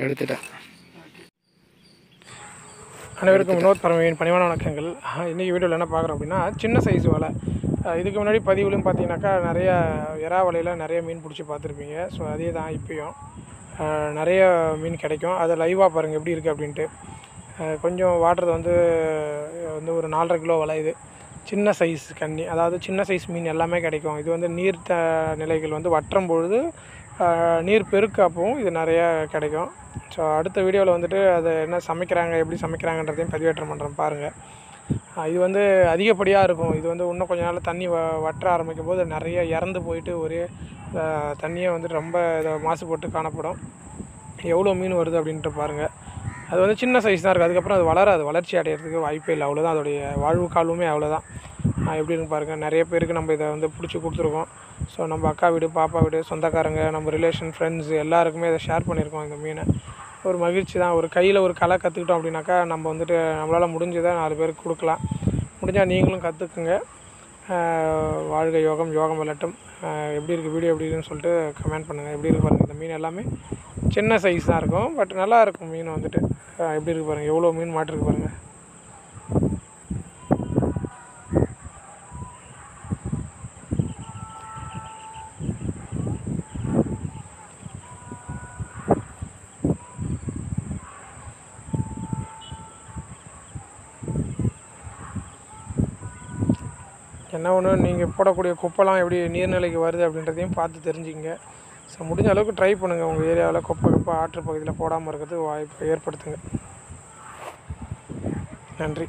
எடுத்துட்டேன் அனைவருக்கும் வினோத் பரமையின் பணிவான வணக்கங்கள். இன்றைக்கி வீடியோவில் என்ன பார்க்குறோம் அப்படின்னா சின்ன சைஸ் வலை. இதுக்கு முன்னாடி பதிவுலையும் பார்த்தீங்கன்னாக்கா நிறைய எறா வலையில் நிறைய மீன் பிடிச்சி பார்த்துருப்பீங்க. ஸோ அதே தான் இப்போயும். நிறைய மீன் கிடைக்கும். அதை லைவாக பாருங்கள் எப்படி இருக்குது அப்படின்ட்டு. கொஞ்சம் வாட்டுறது வந்து வந்து ஒரு நாலரை கிலோ வலை இது. சின்ன சைஸ் கண்ணி அதாவது சின்ன சைஸ் மீன் எல்லாமே கிடைக்கும். இது வந்து நீர் த நிலைகள் வந்து வற்றும் பொழுது நீர் பெருக்காப்பவும் இது நிறையா கிடைக்கும். ஸோ அடுத்த வீடியோவில் வந்துட்டு அதை என்ன சமைக்கிறாங்க எப்படி சமைக்கிறாங்கன்றதையும் பதிவேற்றம் பண்ணுறேன் பாருங்கள் இது வந்து அதிகப்படியாக இருக்கும். இது வந்து இன்னும் கொஞ்ச நாள் தண்ணி வ வற்ற ஆரம்பிக்கும் போது நிறைய இறந்து போயிட்டு ஒரே தண்ணியை வந்துட்டு வந்து ரொம்ப இதை மாசுபட்டு காணப்படும். எவ்வளோ மீன் வருது அப்படின்ட்டு பாருங்கள் அது வந்து சின்ன சைஸ் தான் இருக்குது அதுக்கப்புறம் அது வளராது. வளர்ச்சி அடையிறதுக்கு வாய்ப்பே இல்லை. அவ்வளோதான் அதோடைய வாழ்வு காலமே அவ்வளோதான் எப்படி இருக்கு பாருங்கள் நிறைய பேருக்கு நம்ம இதை வந்து பிடிச்சி கொடுத்துருக்கோம். ஸோ நம்ம அக்கா வீடு பாப்பா வீடு சொந்தக்காரங்க நம்ம ரிலேஷன் ஃப்ரெண்ட்ஸ் எல்லாருக்குமே இதை ஷேர் பண்ணியிருக்கோம் இந்த மீனை. ஒரு மகிழ்ச்சி தான். ஒரு கையில் ஒரு கலை கற்றுக்கிட்டோம் அப்படின்னாக்கா நம்ம வந்துட்டு நம்மளால் முடிஞ்சதை நாலு பேருக்கு கொடுக்கலாம். முடிஞ்சால் நீங்களும் கற்றுக்குங்க வாழ்க யோகம் யோகம் விளட்டும் எப்படி இருக்குது வீடியோ எப்படி இருக்குன்னு சொல்லிட்டு கமெண்ட் பண்ணுங்கள் எப்படி இருக்கு பாருங்கள் இந்த மீன் எல்லாமே. சின்ன சைஸ் தான் இருக்கும் பட் நல்லாயிருக்கும் மீன் வந்துட்டு. எப்படி இருக்கு பாருங்கள் எவ்வளோ மீன் மாட்டிருக்கு பாருங்கள் என்ன ஒன்று நீங்கள் போடக்கூடிய குப்பைலாம் எப்படி நீர்நிலைக்கு வருது அப்படின்றதையும் பார்த்து தெரிஞ்சுக்கங்க. ஸோ முடிஞ்ச அளவுக்கு ட்ரை பண்ணுங்கள் உங்கள் ஏரியாவில் குப்பை குப்பை ஆற்று பகுதியில் போடாமல் இருக்கிறது வாய்ப்பு ஏற்படுத்துங்க. நன்றி.